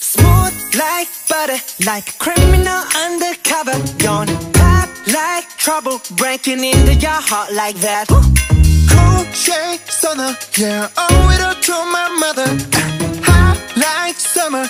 Smooth like butter, like a criminal undercover. Gone pop like trouble, breaking into your heart like that. Cool shade stunner, yeah, oh, owe it all to my mother. Hot like summer,